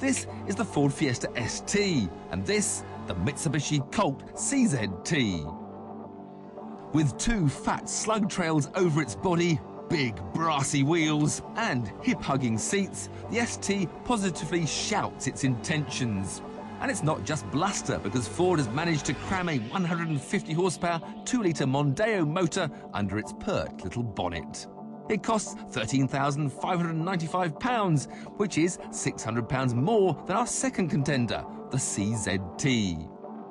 This is the Ford Fiesta ST, and this, the Mitsubishi Colt CZT. With two fat slug trails over its body, big brassy wheels, and hip-hugging seats, the ST positively shouts its intentions. And it's not just bluster, because Ford has managed to cram a 150 horsepower, 2 litre Mondeo motor under its pert little bonnet. It costs £13,595, which is £600 more than our second contender, the CZT.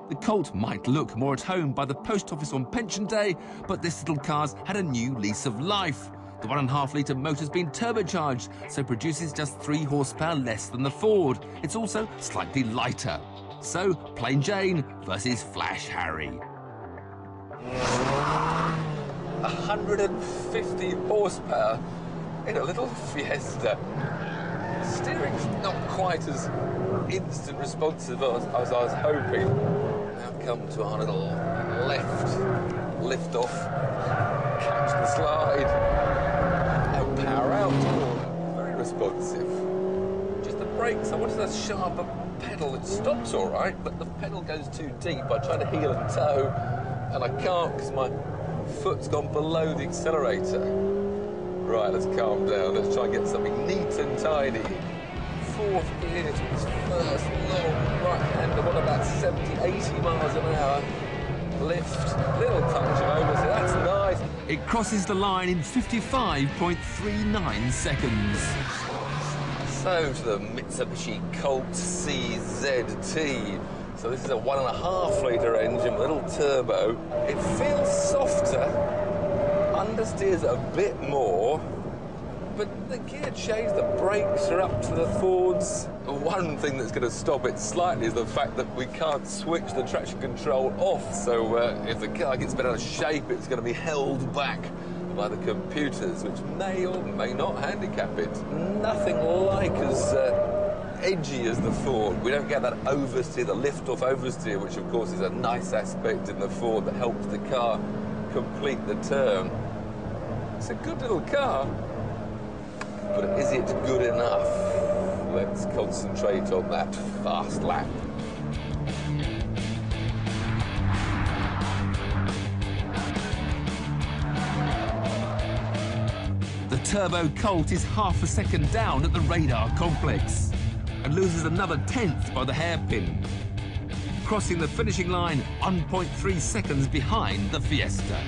The Colt might look more at home by the post office on pension day, but this little car's had a new lease of life. The 1.5 litre motor's been turbocharged, so produces just 3 horsepower less than the Ford. It's also slightly lighter. So, Plain Jane versus Flash Harry. 150 horsepower in a little Fiesta. Steering's not quite as instant responsive as, as I was hoping. Now come to our little left lift off, catch the slide, and power out. Very responsive. Just the brakes, I wanted a sharper pedal. It stops all right, but the pedal goes too deep. I try to heel and toe, and I can't because my foot's gone below the accelerator. Right, let's calm down. Let's try and get something neat and tidy. Fourth gear to its first long right-hander, what about 70, 80 miles an hour? Lift, little touch of oversteer, that's nice. It crosses the line in 55.39 seconds. So to the Mitsubishi Colt CZT. So this is a one and a half litre engine, a little turbo. It feels softer, understeers a bit more, but the gear change, the brakes are up to the Fords. One thing that's going to stop it slightly is the fact that we can't switch the traction control off. So uh, if the car gets out of shape, it's going to be held back by the computers, which may or may not handicap it. Nothing like as uh, edgy as the Ford. We don't get that oversteer, the lift-off oversteer, which of course is a nice aspect in the Ford that helps the car complete the turn. It's a good little car, but is it good enough? Let's concentrate on that fast lap. The Turbo Colt is half a second down at the radar complex and loses another tenth by the hairpin, crossing the finishing line 1.3 seconds behind the Fiesta.